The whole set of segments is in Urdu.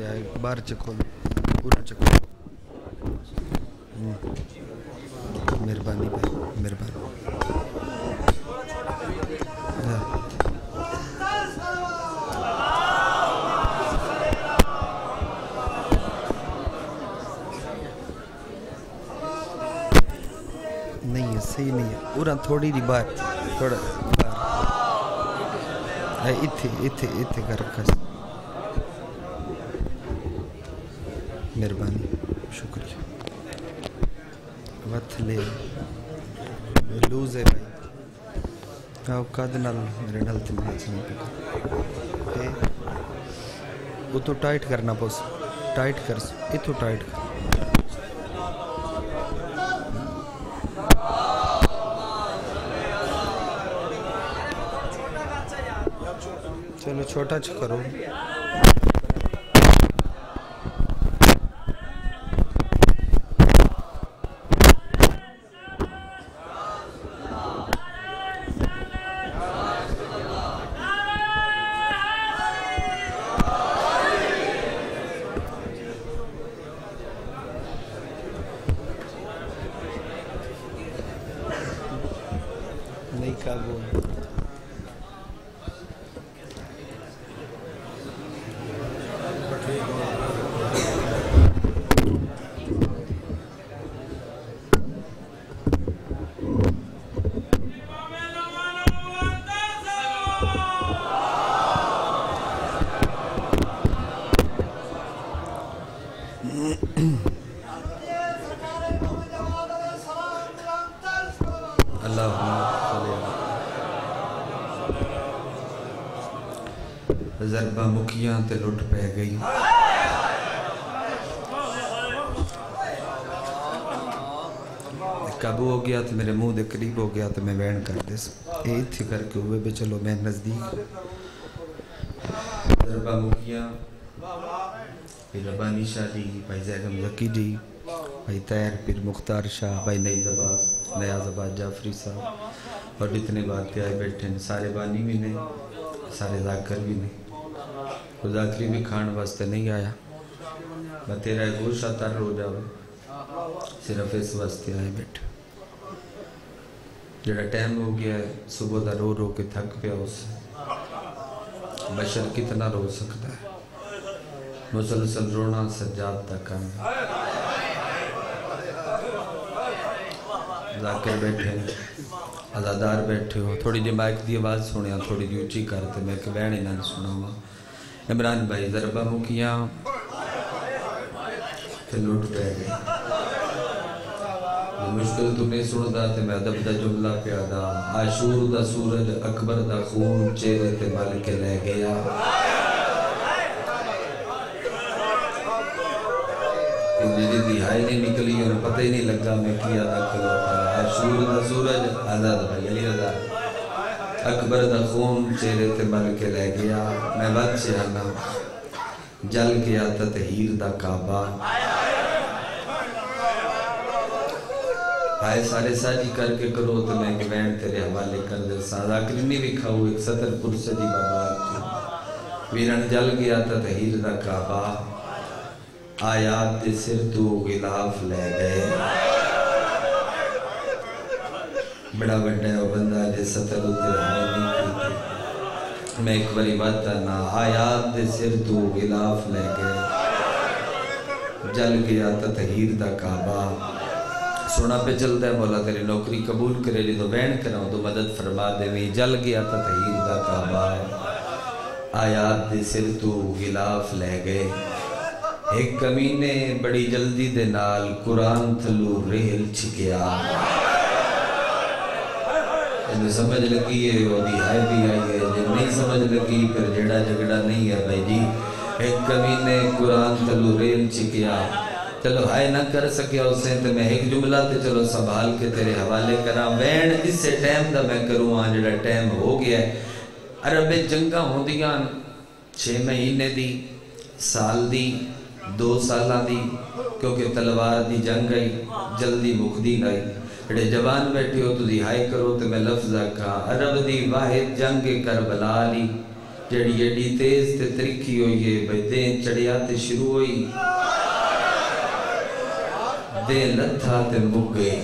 باہر چکو پورا چکو ہوں۔ مہربانی بھائی مہربانی نہیں ہے صحیح نہیں ہے پورا تھوڑی دی باہر تھوڑا باہر اے اتھے اتھے اتھے کر رکھا مہربانی، شکریہ۔ وقت لے۔ لوز ہے بھائی۔ آؤ قد نال میرے نال تے میچ نہیں پہ وہ تو ٹائٹ کرنا پوس۔ ٹائٹ کر۔ اتو ٹائٹ کر۔ چلو، چھوٹا چھ کرو۔ نہیں قابو اللہ ضربہ مکیاں تے لٹ پہ گئی قابو ہو گیا تو میرے منہ دے قریب ہو گیا تو میں وین کر دے اے تھی کر کے ہوئے بھی چلو میں نزدیک ضربہ پھر ربانی شاہ جی بھائی زیگم زکی جی بھائی تیر پھر مختار شاہ بھائی نئی دباز نیاز آباد جعفری صاحب اور جتنے باتیں آئے بیٹھے ہیں سارے بانی بھی نہیں سارے ذاکر بھی نہیں وہ ذاکری بھی کھان واسطے نہیں آیا۔ میں تیرا گوشہ تر رو جاوے صرف اس واسطے آئے بیٹھے جڑا ٹائم ہو گیا ہے، صبح دا رو رو کے تھک پیا اس بشر کتنا رو سکتا ہے۔ مسلسل رونا سجاد دا کام ہے۔ ذاکر بیٹھے ہیں۔ ازادار بیٹھے ہو۔ تھوڑی جی مائک دی آواز سنیا، تھوڑی جی اچھی کرتے میں کہ بہن انہوں نے سنا ہوا عمران بھائی، ضربہ مکیاں پھر لوٹ پہ گئے۔ مشکل تو نہیں سندا تے میں ادب دا جملہ پیا دا۔ عاشور دا سورج، اکبر دا خون، چہرے تے مل کے لے گیا۔ میری دہائی نہیں نکلی اور پتہ ہی نہیں لگا میں کیا ادا کرو عاشور دا سورج، آزاد بھائی، علی رضا اکبر دا خون چہرے تے مل کے لے گیا۔ میں بد سے آنا جل گیا تطہیر دا کعبہ۔ ہائے سارے ساجی کر کے کرو تو میں کہ بین تیرے حوالے کر دے۔ سادہ کرنی بھی کھاؤ، ایک ستر پرسے دی بابا کی۔ ویرن جل گیا تطہیر دا کعبہ۔ آیات دے سر تو غلاف لے گئے۔ بڑا بڑا ہے بندہ جے ستر ہوتے رہے نہیں کی میں ایک بری بات نا آیات دے سر تو غلاف لے گئے جل گیا تطہیر دا کعبہ۔ سونا پہ چلتا ہے، مولا تیری نوکری قبول کرے لی، تو بین کراؤ تو مدد فرما دے۔ میں جل گیا تطہیر دا کعبہ۔ آیات دے سر تو غلاف لے گئے ایک کمینے بڑی جلدی دے نال قرآن تھلو ریل چھکیا۔ انہیں سمجھ لگی ہے، وہ دہائی بھی آئی ہے۔ جب نہیں سمجھ لگی، پھر جڑا جگڑا نہیں ہے بھائی جی۔ ایک کمینے قرآن تھلو ریل چھکیا چلو ہائے نہ کر سکیا اسے تو میں ایک جملہ تے چلو سنبھال کے تیرے حوالے کرا وین اس سے ٹائم دا میں کروں آن جڑا ٹائم ہو گیا ہے۔ عرب جنگاں ہوں دیاں چھ مہینے دی، سال دی۔ دو سالہ دی، کیونکہ تلوار دی جنگ آئی، جلدی مخدی نائی۔ اڑے جوان بیٹھے ہو تو دہائی کرو تو میں لفظ کہا عرب دی واحد جنگ کربلا لی جڑی ایڈی تیز تے ترکھی ہوئی ہے بھئی دین چڑیا تے شروع ہوئی۔ دین لتھا تے مک گئی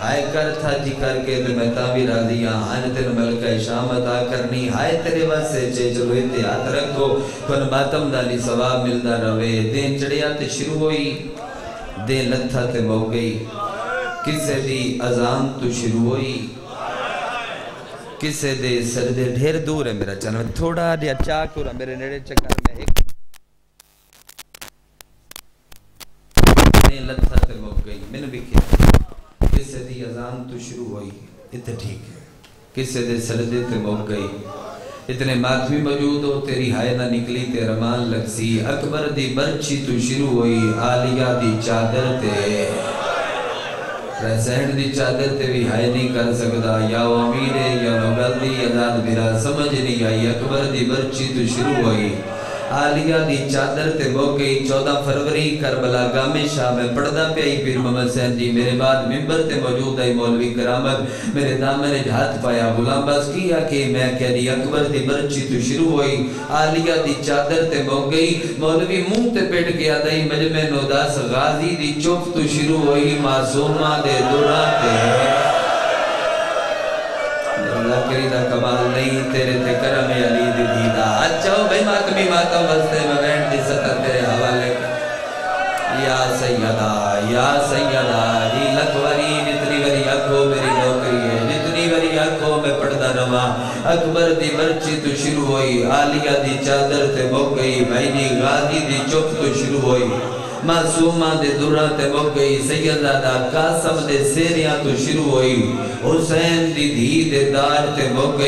ہائے کر تھا جی کر کے تے میں تاں بھی راضی ہاں۔ ہائے تیرے ملکہ شام عطا کرنی۔ ہائے تیرے واسے چے چلو اتحاد رکھو۔ کن ماتم دالی ثواب ملدا روے دین چڑیا تے شروع ہوئی۔ دین لتھا تے مک گئی۔ کسے دی ازان تو شروع ہوئی۔ کسے دے سردے ڈھیر دور ہے میرا چنو تھوڑا دیا چاک اور میرے نیڑے چکر میں ایک دین لتھا تے مک گئی میں نے بھی کیا کسے دی ازان تو شروع ہوئی۔ اتنے ٹھیک ہے۔ کسے دے سردے تے مک گئی۔ اتنے ماتمی موجود ہو، تیری ہائے نہ نکلی تے رمان لگ سی اکبر دی برچی تو شروع ہوئی، آلیہ دی چادر تے۔ پریسینٹ دی چادر تے بھی ہائے نہیں کر سکتا۔ یا وہ امیر ہے یا نوگل دی ازاد میرا سمجھ نہیں آئی۔ اکبر دی برچی تو شروع ہوئی۔ آلیہ دی چادر تے بو گئی چودہ فروری کربلا گامے شاہ میں پڑھدا پیائی پیر محمد سین جی میرے بعد ممبر تے موجود ہے مولوی کرامت میرے دامن نے ہاتھ پایا غلام بس کیا کہ میں کہہ دی اکبر دی برچی تو شروع ہوئی آلیہ دی چادر تے بو گئی مولوی منہ تے پیٹ گیا دائی مجمع نوداس غازی دی چوف تو شروع ہوئی معصومہ دے دورا تے اللہ کری دا کمال نہیں تیرے تے کرم بھی ماتم بستے میں بیٹھ دی سطر تیرے حوالے یا سیدہ یا سیدہ جی لکھوری جتنی وری اکھو میری نوکری ہے، جتنی وری اکھو میں پڑھتا روا اکبر دی مرچی تو شروع ہوئی آلیہ دی چادر تے مک گئی بھائی غازی دی چپ تو شروع ہوئی۔ معصومہ دے دورہ تے مک گئی سیدہ قاسم دے سیریاں تو شروع ہوئی۔ حسین دی دھی دے دار تے مک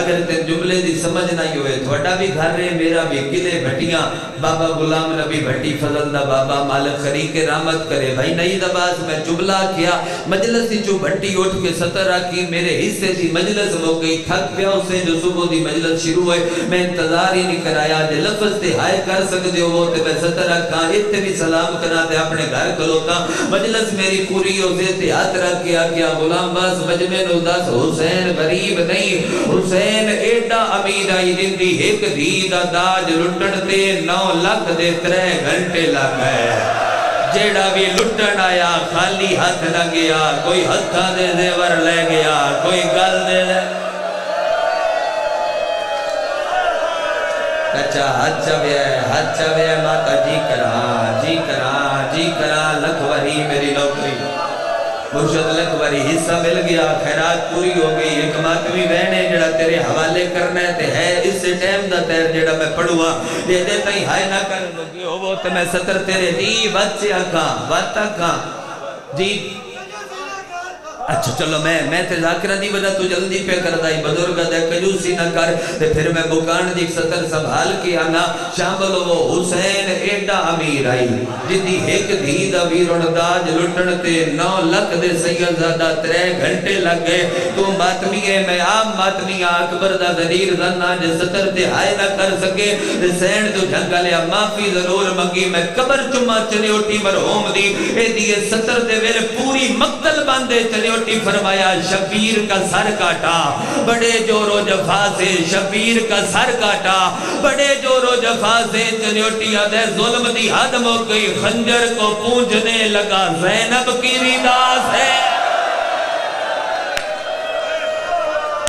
اگر تے جملے دی سمجھ نہ ہوئے، تھوڑا بھی گھر رہے میرا بھی قلعے بھٹیاں۔ بابا غلام نبی بھٹی فضل دا بابا مالک خریق رحمت کرے۔ بھائی نئی دباز میں جملہ کیا مجلس چو بھٹی اٹھ کے ستر آکی، میرے حصے دی مجلس مک گئی۔ تھک پیا اسے جو صبح دی مجلس شروع ہوئے۔ میں انتظار ہی نہیں کرایا، جے لفظ تے ہائے کر سکتے ہو، تے میں ستر آکا اتنے بھی سلام کرنا تے اپنے گھر کلوتا مجلس میری پوری ہو سے تے رکھ کیا کیا غلام باس مجمع نو دس حسین غریب نہیں، حسین ایڈا امید آئی دن دی ایک دی دا داج لٹن تے نو لکھ دے ترے گھنٹے لگ گئے۔ جیڑا بھی لٹن آیا، خالی ہاتھ نہ گیا، کوئی ہتھا دے زیور لے گیا، کوئی گل دے لے۔ کچا ہاتھ چوے ہاتھ چوے ماتا جی کرا جی کرا جی کرا لکھوری میری نوکری مرشد لکھوری حصہ مل گیا خیرات پوری ہو گئی ایک ماتمی بہنے جڑا تیرے حوالے کرنا ہے تے ہے اس سے ٹیم دا تیر جڑا میں پڑھوا دے دے تائی ہائے نہ کر لگی ہو وہ تے میں ستر تیرے دی بچے آکھاں باتا کھاں جی اچھا چلو میں میں تے ذاکرہ دی وجہ تو جلدی پہ کر دائی بزرگ دے کجوسی نہ کر، تے پھر میں بکان دی ستر سنبھال کے آنا۔ شامل وہ حسین ایڈا امیر آئی، جدی ایک دھی دا ویرون داج لٹن تے نو لکھ دے سید زادہ ترے گھنٹے لگ گئے۔ تو ماتمی ہے میں عام ماتمی اکبر دا ذریر زنہ جے ستر تے آئے نہ کر سکے۔ سین تو جھنگا لیا معافی ضرور منگی۔ میں قبر چمہ چلے اٹھی مرحوم دی۔ اے دیئے ستر تے ویلے پوری مقتل باندے چلے اٹھی فرمایا، شبیر کا سر کاٹا۔ بڑے جورو جفا سے شبیر کا سر کاٹا۔ بڑے جورو جفا سے چنیوٹی آدھے ظلم دی حد ہو گئی۔ خنجر کو پونجنے لگا، زینب کی ریداس ہے۔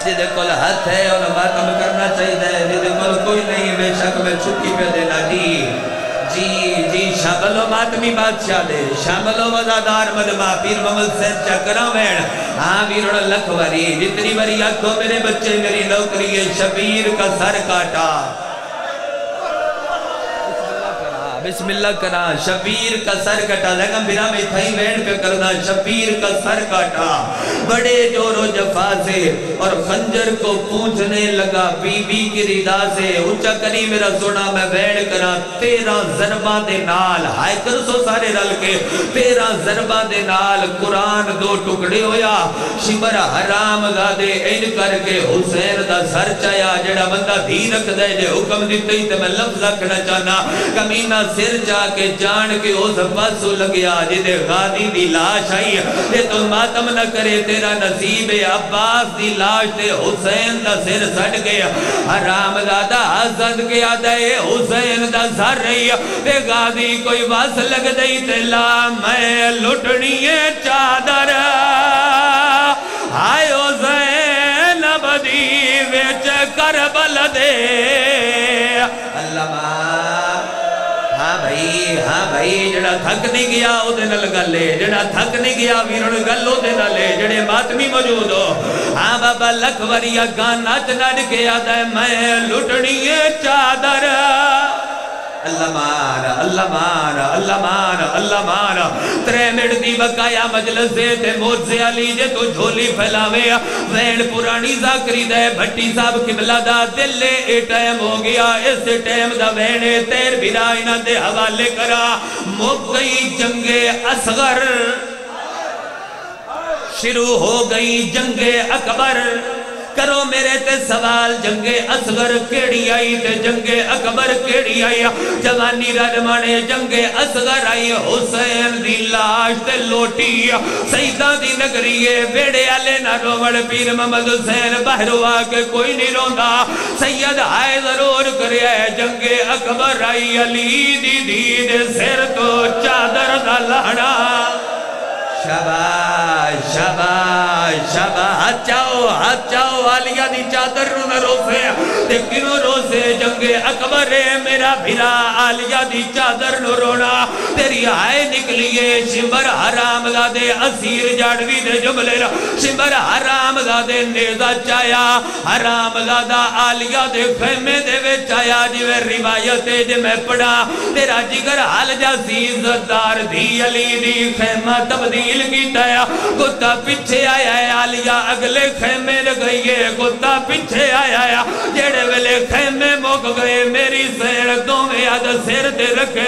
جی جدے کل ہاتھ ہے اور ماتم کرنا چاہیے۔ جی جدے کل کوئی نہیں، بے شک میں چھٹی پہ دینا دی جی جی جی شاملو ماتمی بادشاہ دے شاملو وزادار مدمہ پیر محمد سین چکرہ وین۔ ہاں ویرون لکھ وری، جتنی وری آتھو میرے بچے، میری نوکری شبیر کا سر کاٹا۔ بسم اللہ کرا شبیر کا سر کٹا لگا میرا میں تھائی وین پہ کرنا شبیر کا سر کاٹا۔ بڑے جور و جفا سے اور خنجر کو پونچھنے لگا، بی بی کی ردا سے اچھا کری میرا سونا، میں وین کرا تیرا ضربہ دے نال۔ ہائے کر سو سارے رل کے، تیرا ضربہ دے نال۔ قرآن دو ٹکڑے ہویا، شمر حرام گادے این کر کے حسین دا سر چایا، جڑا بندہ دھی رکھ دے جے حکم دیتے ہی تے میں لفظ رکھنا چاہنا۔ کمینہ سر جا کے جان کے اس پاسو لگیا جدے غادی دی لاش آئی تے تو ماتم نہ کرے تیرا نصیب عباس دی لاش تے حسین دا سر سڑ گیا حرام دادا حسد گیا دے حسین دا سر رہی تے غادی کوئی واس لگ دئی تے لا میں لٹنی چادر۔ آئے حسین بدی ویچ کربل دے۔ اللہ ہاں بھائی ہاں بھائی جڑا تھک نہیں گیا او دے نل گلے جڑا تھک نہیں گیا ویرن گلو دے نلے جڑے ماتمی موجود ہو ہاں بابا لکھ وریا گانا چنڑ کے آدھا ہے میں لٹنی چادر اللہ مارا اللہ مارا اللہ مارا اللہ مارا ترے مٹ دی بقایا مجلس دے تے علی جے تو جھولی پھیلاوے وین پرانی دے بھٹی صاحب قبلہ دا دل لے اے ٹائم ہو گیا اس ٹائم دا وین تیر دے حوالے کرا مک گئی جنگ اصغر شروع ہو گئی جنگ اکبر کرو میرے تے سوال جنگ اصغر کیڑی آئی تے جنگ اکبر کیڑی آئی جوانی رجمانے جنگ اصغر آئی، حسین دی لاش تے لوٹی سیدہ دی نگریے بیڑے آلے نہ روڑ پیر محمد حسین بہرو آکے کوئی نہیں روندا۔ سید آئے ضرور کرے جنگ اکبر آئی، علی دی دید سر تو چادر دا لہنا شباش شباش شباش ہاتھ جاؤ ہاتھ جاؤ آلیا دی چادر رو نہ روسے تے کنو روسے جنگ اکبر میرا بھیرا آلیا دی چادر نو رونا۔ تیری آئے نکلیے شمبر حرام دادے اسیر جاڑوی دے جملے را۔ شمبر حرام دادے نیزہ چایا، حرام دادا آلیا دے خیمے دے وے چایا جوے روایتے جے میں پڑا تیرا جگر حال جا سیزدار دی علی دی خیمہ تبدیل تبدیل کیتا ہے۔ کتا پچھے آیا ہے آلیا اگلے خیمے لگئیے کتا پچھے آیا ہے، جیڑے ویلے خیمے میں موک گئے، میری سیر دو میں آد سیر دے رکھے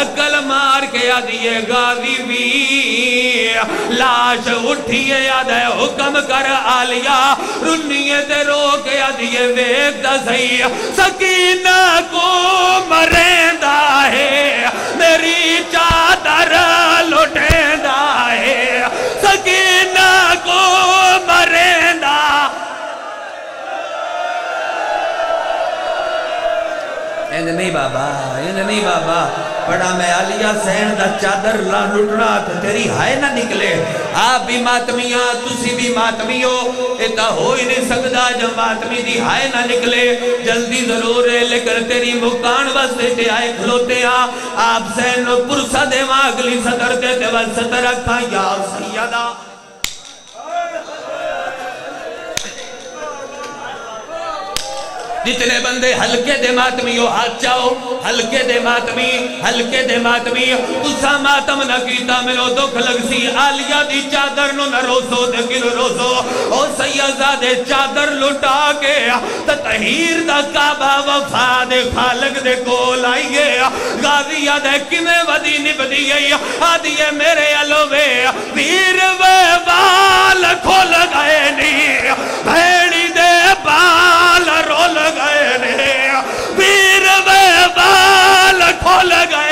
اکل مار کے آدھیے گاوی بھی لاش اٹھیے آدھ ہے حکم کر آلیا۔ رنیے دے رو کے آدھیے ویک دا سی سکینہ کو مریندا ہے، میری چادر لٹیندا ہے۔ سکینہ بابا اند نہیں بابا بڑا میں آلیا سین دا چادر لا لٹنا تو تیری ہائے نہ نکلے آپ بھی ماتمیاں تسی بھی ماتمیوں ایتا ہو ہی نہیں سکتا جب ماتمی دی ہائے نہ نکلے جلدی ضرور ہے لیکن تیری مکان بستے تے آئے کھلوتے ہیں آپ سین پرسا دے ماں اگلی صدر دے تے بس صدر رکھا یا سیدہ جتنے بندے ہلکے دے ماتمی ہو، ہاتھ چاہو۔ ہلکے دے ماتمی ہلکے دے ماتمی۔ تسا ماتم نہ کیتا میرو دکھ لگ سی آلیا دی چادر نو نہ روزو، دے کنو روزو۔ او سیدہ دے چادر لٹا کے تطہیر دا کعبہ وفا دے خالق دے کول آئیے۔ غازی دے کمیں ودی نبدی گئی آدھیے میرے علوے ویر وے بال کھول گئے نہیں بال کھول گئے۔